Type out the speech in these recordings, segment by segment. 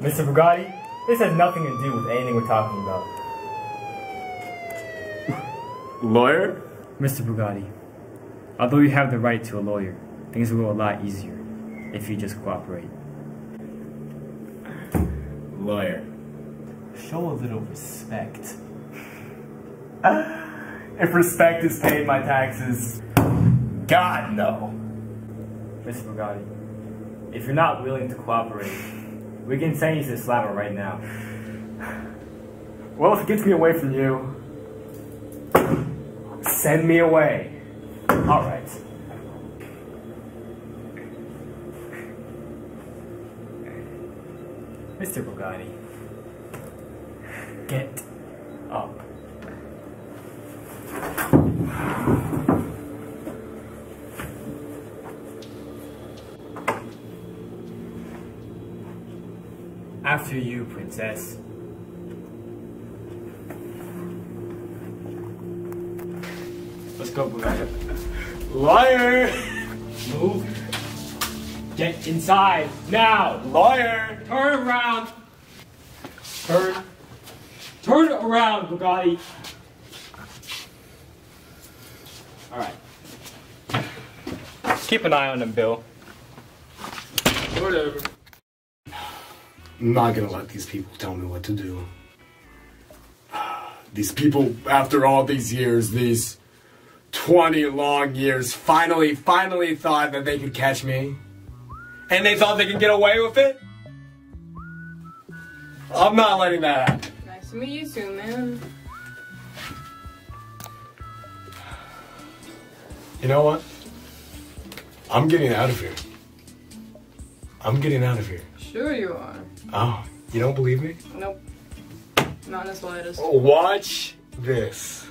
Mr. Bugatti, this has nothing to do with anything we're talking about. Lawyer? Mr. Bugatti, although you have the right to a lawyer, things will go a lot easier if you just cooperate. Lawyer. Show a little respect. if respect is paid my taxes, God no. Mr. Bugatti, if you're not willing to cooperate, we can send you to right now. Well, if it gets me away from you, send me away. Alright. Mr. Bugatti, get After you, princess. Let's go, Bugatti. Lawyer! Move. Get inside now. Lawyer! Turn around. Turn. Turn around, Bugatti. All right. Keep an eye on him, Bill. Whatever. I'm not gonna let these people tell me what to do. These people, after all these years, these 20 long years, finally, finally thought that they could catch me. And they thought they could get away with it? I'm not letting that happen. Nice to meet you too, man. You know what? I'm getting out of here. I'm getting out of here. Sure you are. Oh, you don't believe me? Nope. Not in the slightest. Oh, watch this.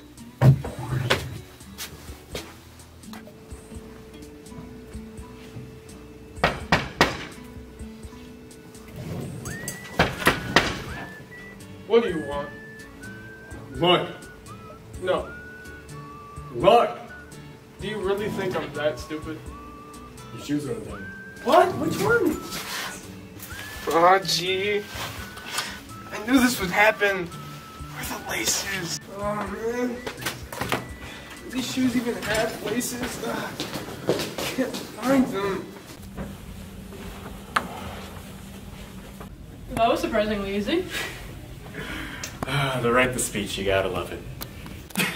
What do you want? Look, No. look. Do you really think I'm that stupid? Your shoes are undone. What? Which one? Oh, gee. I knew this would happen. Where are the laces? Oh, man. Do these shoes even have laces? Ugh. Can't find them. That was surprisingly easy. Ah, to write the speech, you gotta love it.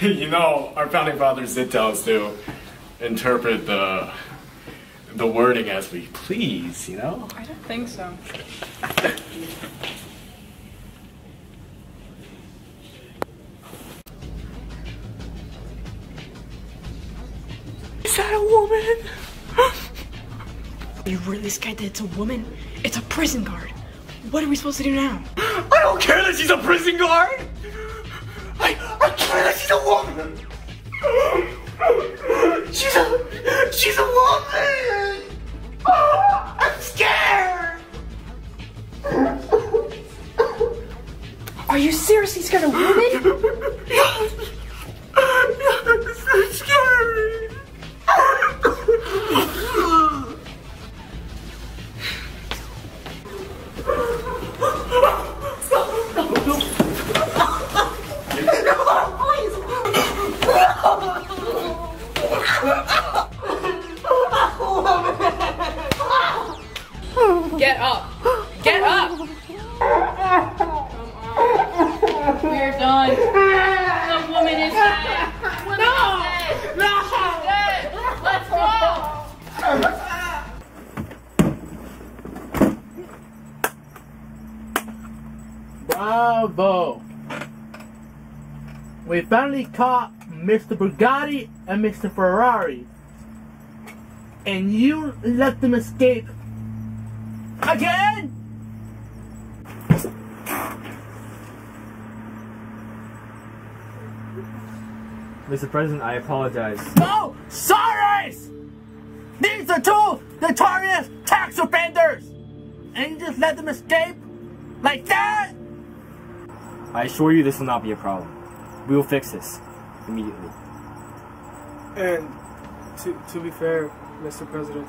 you know, our founding fathers did tell us to interpret the the wording as we please, you know? I don't think so. Is that a woman? Are you really scared that it's a woman? It's a prison guard. What are we supposed to do now? I don't care that she's a prison guard. I, I care that she's a woman. She's a she's a woman. Are you seriously gonna women? Yes. Bravo! We finally caught Mr. Bugatti and Mr. Ferrari. And you let them escape. Again? Mr. President, I apologize. No! Sorry! These are two notorious tax offenders! And you just let them escape? Like that? I assure you this will not be a problem. We will fix this immediately. And to, to be fair, Mr. President,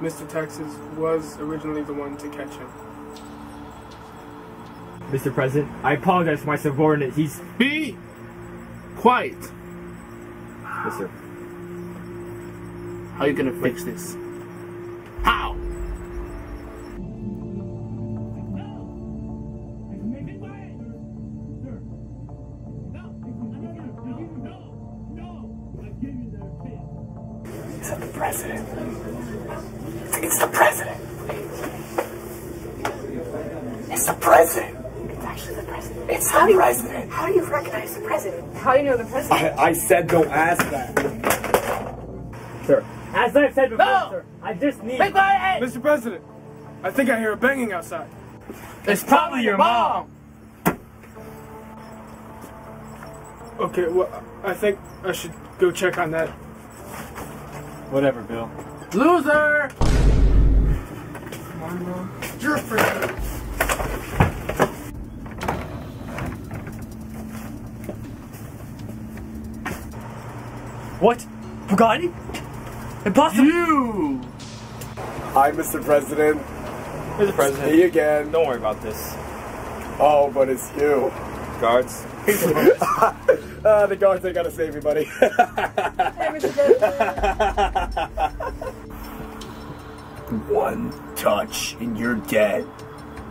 Mr. Texas was originally the one to catch him. Mr. President. I apologize for my subordinate. He's Be quiet. yes, sir. How are you gonna fix this? Is that the president? It's the president. It's the president. It's actually the president. It's How the you, president. How do you recognize the president? How do you know the president? I, I said don't ask that. Sir, as I've said before, No! sir, I just need. Be quiet! Mr. President, I think I hear a banging outside. It's probably your mom. Okay, well, I think I should go check on that. Whatever, Bill. Loser! You're freaking. What? Bugatti? Impossible. You! Hi, Mr. President. Mr. President. Me again. Don't worry about this. Oh, but it's you. Guards. Uh, the guards ain't gonna save me, buddy. One touch and you're dead.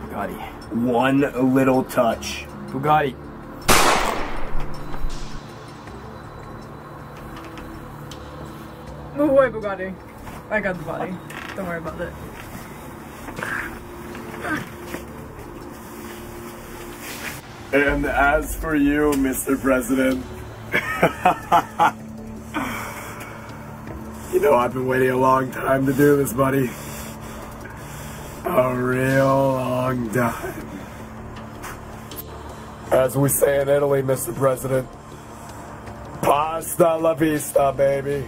Bugatti. One little touch. Bugatti. Move away, Bugatti. I got the body. Don't worry about it. And as for you, Mr. President, you know, I've been waiting a long time to do this, buddy. A real long time. As we say in Italy, Mr. President, pasta la vista, baby.